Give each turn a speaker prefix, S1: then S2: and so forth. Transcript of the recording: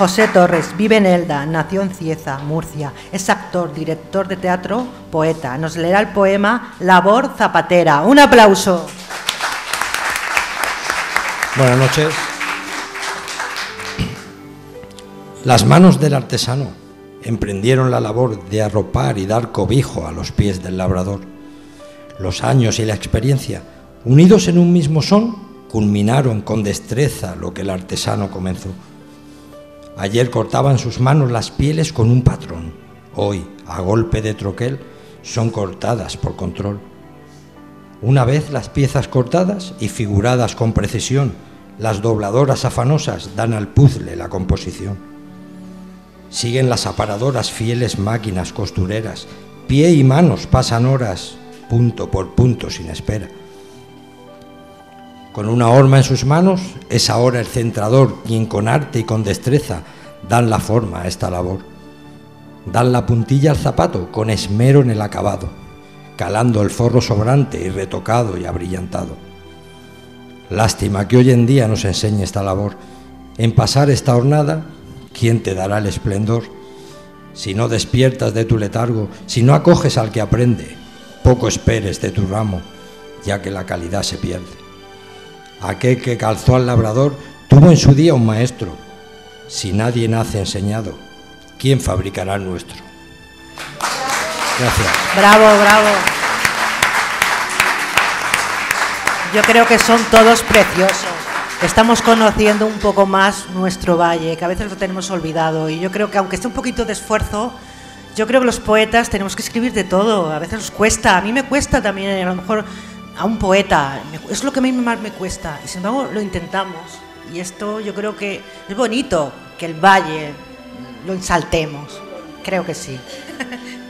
S1: José Torres vive en Elda, nació en Cieza, Murcia. Es actor, director de teatro, poeta. Nos leerá el poema Labor Zapatera. Un aplauso.
S2: Buenas noches. Las manos del artesano emprendieron la labor de arropar y dar cobijo a los pies del labrador. Los años y la experiencia, unidos en un mismo son, culminaron con destreza lo que el artesano comenzó. Ayer cortaban sus manos las pieles con un patrón. Hoy, a golpe de troquel, son cortadas por control. Una vez las piezas cortadas y figuradas con precisión, las dobladoras afanosas dan al puzzle la composición. Siguen las aparadoras fieles máquinas costureras, pie y manos pasan horas, punto por punto sin espera. Con una horma en sus manos, es ahora el centrador quien con arte y con destreza dan la forma a esta labor. Dan la puntilla al zapato con esmero en el acabado, calando el forro sobrante y retocado y abrillantado. Lástima que hoy en día nos enseñe esta labor. En pasar esta jornada, ¿quién te dará el esplendor? Si no despiertas de tu letargo, si no acoges al que aprende, poco esperes de tu ramo, ya que la calidad se pierde. Aquel que calzó al labrador tuvo en su día un maestro. Si nadie nace enseñado, ¿quién fabricará el nuestro? Gracias.
S1: Bravo, bravo. Yo creo que son todos preciosos. Estamos conociendo un poco más nuestro valle, que a veces lo tenemos olvidado. Y yo creo que aunque esté un poquito de esfuerzo, yo creo que los poetas tenemos que escribir de todo. A veces nos cuesta. A mí me cuesta también, a lo mejor a un poeta. Es lo que a mí más me cuesta. Y sin embargo, lo intentamos. Y esto yo creo que es bonito que el valle lo ensaltemos. Creo que sí.